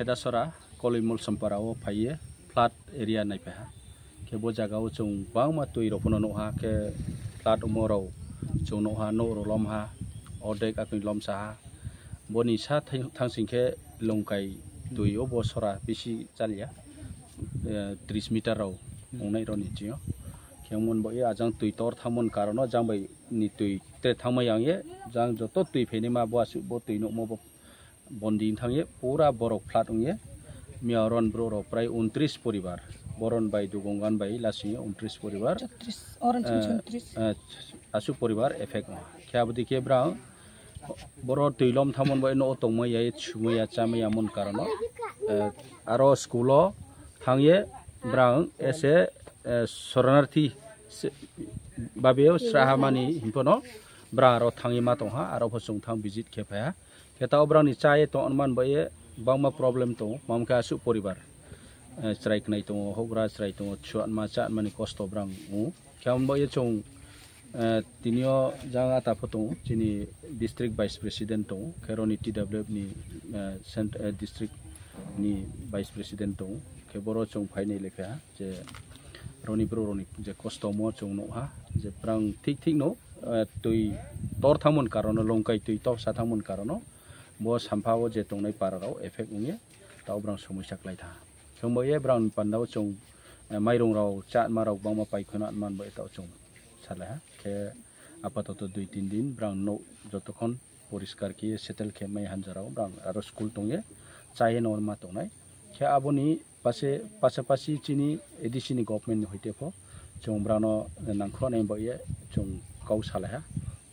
सेदासरा कलिमुल सम्पाराव फाइयो flat area नायफाहा के बो जागाव जों बांमा तुइ रफनो नहा के फ्लाट उमराव जों नहा न रलमहा अदेक आकुइ लमसाहा बनि सा थांसिंखे लंकाय तुइ ओ बसरा बिसि चालिया त्रिस मिटाराव अंनाय रनिथियो खेमन बय आजां तुइ तर थामन कारण जांबाय नि तुइ ते थांबाय आंगे जां जत तुइ फेने मा बसु ब तुइ न বন্দিং থাঙে পুরা বরফ ফ্লাট উঙে মিয়ারন ব্রোর প্রায় উনত্রিশ পরিবার বরন বাই দুগঙ্গান বাই লাসি উনত্রিশ পরিবার আসু পরিবার এফেক্ট খেয়াবদি কেব্রা বড় তৈলম থামন বাই ন তংমাইয়া ছুমাইয়া চামাইয়া মন কারণ আরো স্কুল থাঙে ব্রাং এসে শরণার্থী বাবেও স্রাহামানি হিমপন ব্রা আরো থাঙি মা তংহা আরো ফসং থাং ভিজিট খেফায়া heta obrang ni chaye to onman baye bangma problem to mamka asu poribar strai knai to hobra strai to chuan ma chat mani cost obrang u kyam baye chong tinio janga ta photo chini district vice president to keroni twf ni district ni vice president to keboro chong phaini lekha je roni bro roni je cost mo chong no ha je prang thik thik no tui tor thamon karono longkai tui top sa thamon karono bo sampa sampao je tongnai pararao effect unge tau brang somoisa klai tha chongbo ye brang pandao chong mairong rao chat marao bangma paikhona man bo etao chong sala ha ke আপাতত দুই তিন দিন ব্রাং নৌ যতক্ষণ পরিষ্কার কি settle খেমাই হানজারাও ব্রাং আরও school টঙে চাই নর মা pase খে আবনি পাশে পাশাপাশি ni এডিসিনি গভর্নমেন্ট হইতে ফ চং ব্রানো নাংখ্র নেই বইয়ে চং কাউ সালাহা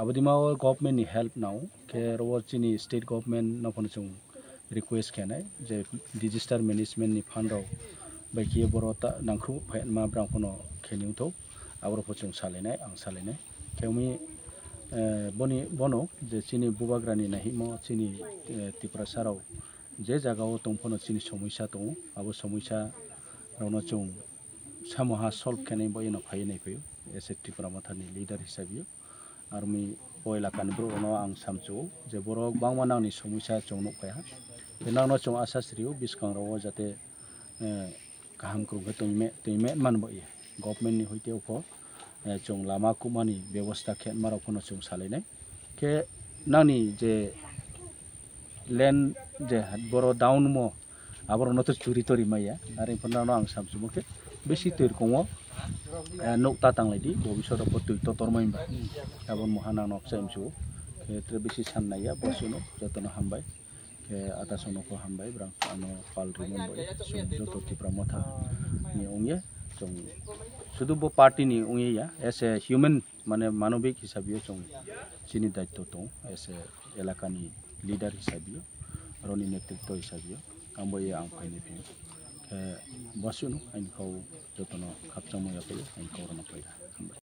আবদিমাও গভর্নমেন্ট হেল্প নাও কে রি স্টেট গভর্নমেন্ট নফন চ রিকুয়েস্ট খেয়ে যে ডিজিস্টার মেনেজমেন্ট ফান্ডও বাইকি বড় নাংক্রু ফাইনমা ব্রাহ্মণ খেলিউত আবরফং সালাই আং সালাই কেউমি বনি বনো যে চিনি বুবাগ্রানি নাহিম চিনি ত্রিপুরা সারও যে জায়গাও দমফন চিনি সমস্যা দো আবু সমস্যা রন চ সামোহা সলভ খেয়ে বই নফাই নাই ফেউ এসে ত্রিপুরা মাথার লিডার হিসাবেও army boila kan bro no ang samchu je borok bangma nangni সমস্যা chongno kaya benang no chong asa sriu biskang ro jate kaham kru ga tuime tuime man bo ye government ni hoite ko chong lama kumani ব্যবস্থা khe maro kono chong salai ke nani je land je boro down mo aboro বেছি তৈর কম নৌতা তাংলাই ভবিষ্যৎ প্রত্যক্ষ তরমাইম এবং মহানা নকচাইমছু ক্ষেত্রে বেশি সান্নাই বসুন যতন হামবাই আটা সনক হামবাই পালরি মনবাই জ্যোতি ব্রহ্মথা অংয়ে জং শুধু ব পার্টি অংয়েয়া এস এ হিউমেন মানে মানবিক হিসাবেও জং যিন দায়িত্ব দো এস এ এলাকার লিডার হিসাবেও রনি নেতৃত্ব হিসাবেও আমি আমি ᱵᱟᱹᱥᱩᱜ ᱱᱚ ᱟᱹᱧ ᱠᱷᱟᱣ ᱡᱚᱛᱚᱱᱚ ᱠᱷᱟᱯᱪᱟ ᱢᱚᱭᱟ ᱛᱚ ᱟᱹᱧ ᱠᱷᱟᱣ ᱨᱚᱱᱚ ᱯᱟᱭᱟ